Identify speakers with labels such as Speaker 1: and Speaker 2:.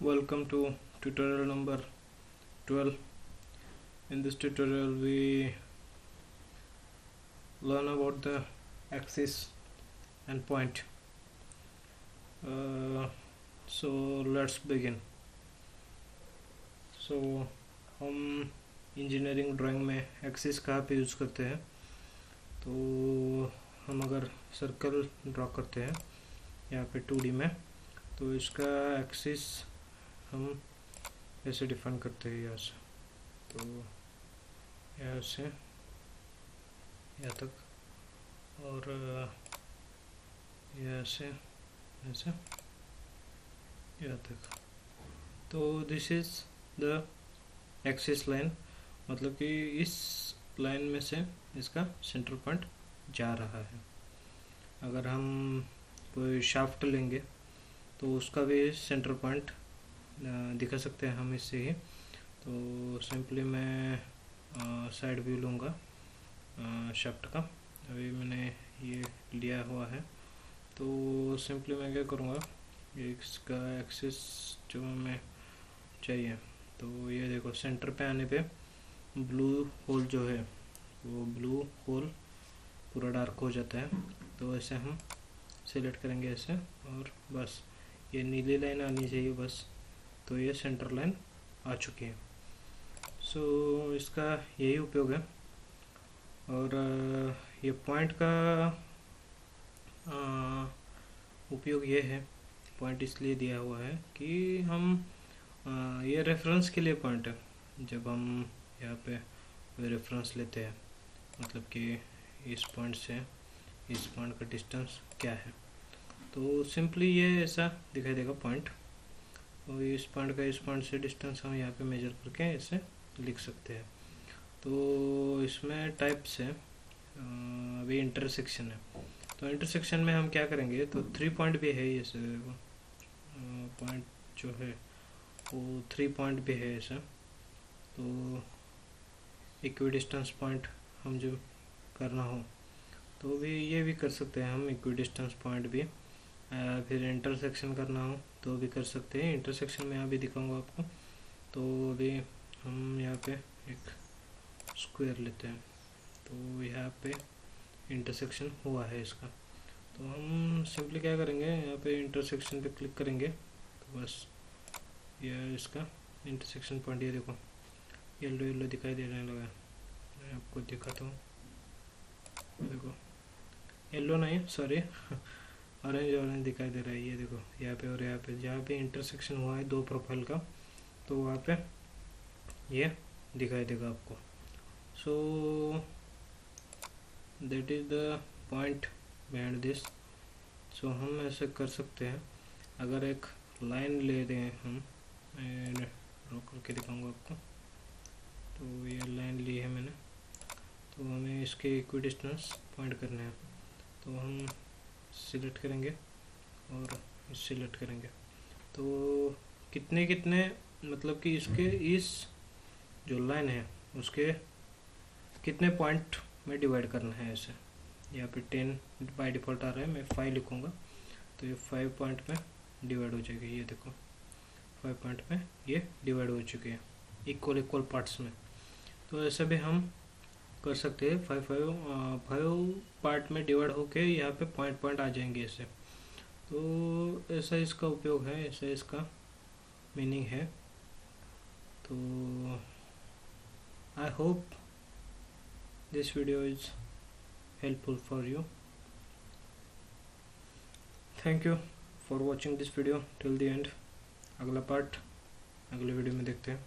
Speaker 1: welcome to tutorial number 12 in this tutorial we learn about the axis and point uh, so let's begin so हम engineering drawing में axis कहाँ पे use करते हैं तो हम अगर सर्कल ड्रॉ करते हैं यहाँ पे टू में तो इसका एक्सिस हम ऐसे डिफाइन करते हैं यहाँ से। तो यहाँ से, यहाँ तक। और, यहाँ से ऐसे यहाँ तक। तो this is the axis line मतलब कि इस लाइन में से इसका सेंटर पॉइंट जा रहा है। अगर हम कोई शाफ्ट लेंगे तो उसका भी सेंटर पॉइंट दिखा सकते हैं हम इससे ही। तो सिंपली मैं साइड व्यू लूँगा शाफ्ट का। अभी मैंने ये लिया हुआ है। तो सिंपली मैं क्या करूँगा इसका एक्सेस जो हमें चाहिए तो ये देखो सेंटर पे आने पे ब्लू होल जो है, वो ब्लू होल पूरा डार्क हो जाता है। तो ऐसे हम सेलेक्ट करेंगे ऐसे और बस, ये नीली लाइन आनी चाहिए बस। तो ये सेंटर लाइन आ चुकी है। सो so, इसका यही उपयोग है। और ये पॉइंट का उपयोग ये है। पॉइंट इसलिए दिया हुआ है कि हम ये रेफरेंस के लिए पॉइंट है। जब हम यहाँ पे रेफरेंस लेते हैं मतलब कि इस पॉइंट से इस पॉइंट का डिस्टेंस क्या है। तो सिंपली ये ऐसा दिखाई देगा पॉइंट तो इस पॉइंट का इस पॉइंट से डिस्टेंस हम यहाँ पे मेजर करके इसे लिख सकते हैं। तो इसमें टाइप्स है अभी इंटरसेक्शन है। तो इंटरसेक्शन में हम क्या करेंगे? तो थ्री पॉइंट भी है ये पॉइंट जो है, वो थ्री पॉइंट भी है ऐसा। तो इक्वी डिस्टेंस पॉइंट हम जो करना हो तो भी ये भी कर सकते हैं हम इक्वी डिस्टेंस पॉइंट भी। फिर इंटरसेक्शन करना हो तो भी कर सकते हैं। इंटरसेक्शन में यहाँ भी दिखाऊँगा आपको। तो अभी हम यहाँ पे एक स्क्वायर लेते हैं। तो यहाँ पे इंटरसेक्शन हुआ है इसका। तो हम सिंपली क्या करेंगे, यहाँ पे इंटरसेक्शन पे क्लिक करेंगे। तो बस ये इसका इंटरसेक्शन पॉइंट ये देखो। येल्लो येल्लो दिखाई देने लगा। मैं आपको दिखाता हूँ। देखो। येल्लो नहीं सॉरी ऑरेंज ऑरेंज दिखाई दे रहा है, ये देखो, यहाँ पे और यहाँ पे, जहाँ पे इंटरसेक्शन हुआ है दो प्रोफ़ाइल का तो वहाँ पे ये दिखाई देगा आपको। So that is the point behind this so हम ऐसे कर सकते हैं, अगर एक लाइन ले दें हम मैं ड्रॉ करके दिखाऊँगा आपको। तो ये लाइन ली है मैंने तो हमें इसके इक्वी डिस्टेंस पॉइंट करना है। तो हम सिलेक्ट करेंगे और सिलेक्ट करेंगे। तो कितने कितने मतलब कि इसके इस जो लाइन है, उसके कितने पॉइंट में डिवाइड करना है ऐसे यहाँ पे टेन बाय डिफ़ॉल्ट आ रहा है, मैं फाइव लिखूँगा। तो ये फाइव पॉइंट में डिवाइड हो जाएगी, ये देखो। फाइव पॉइंट में ये डिवाइड हो चुके हैं, इक्वल इक्वल पार्ट्स में। तो ऐसे भी हम कर सकते हैं। फाइव फाइव फाइव पार्ट में डिवाइड होके यहाँ पे पॉइंट पॉइंट आ जाएँगे ऐसे। तो ऐसा इसका उपयोग है, ऐसा इसका मीनिंग है। तो I hope this video is helpful for you thank you for watching this video till the end अगला पार्ट अगले वीडियो में देखते हैं।